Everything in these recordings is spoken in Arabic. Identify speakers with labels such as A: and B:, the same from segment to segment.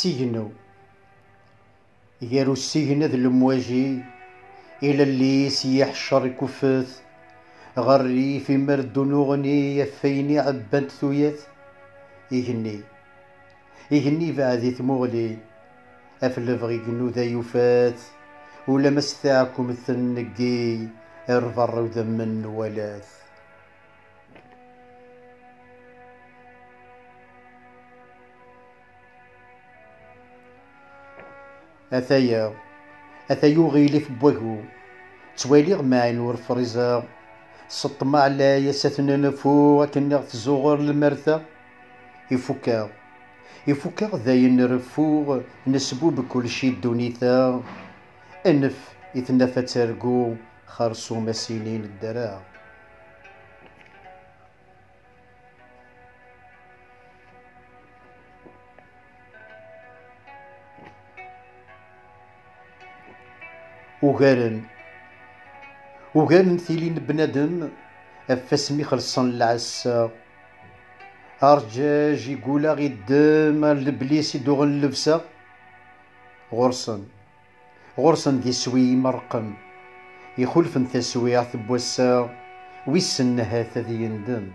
A: السجن غير السجن ذ المواجي إلى اللي سيح الشر كفث غري في مرد نغني يفيني عبنت ثويت يهني يهني بعد ثمغلي. أفلفغي جنوذا يفات ولا مستعكم الثنقي ارفر وذمن ولاث. أثايا أثايو غيلي في بوهو. تواليغ معين ور فريزا. سطمع لا يسثنا نفو أكن تزوغر المرثا. يفكا. يفكا ذاين رفو نسبو بكل شي دونيثا. أنف يتنفى وغارن وغارن ثيلين بنادم افاسمي خلصن العسا ارجاج يقولا غي الدم البليس يدوغن اللبسة غرسن غرسن دي سوي مرقم يخلفن تسويع ثبوسا ويسن هاثا يندم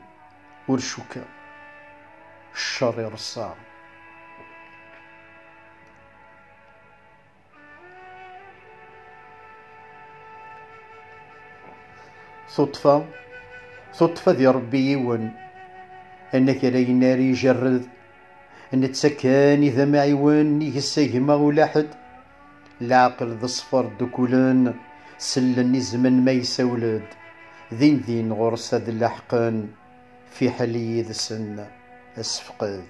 A: ورشوكا الشر يرصع صدفة صدفة دي ربي يون. أنك لا ينار يجرد أن تسكان إذا ما عيون يهسا ولا حد العقل ذا صفر دكولان سلن زمن ما يسولد. ذين ذين غرس هاد اللحقان في حلي ذا سن أسفقد.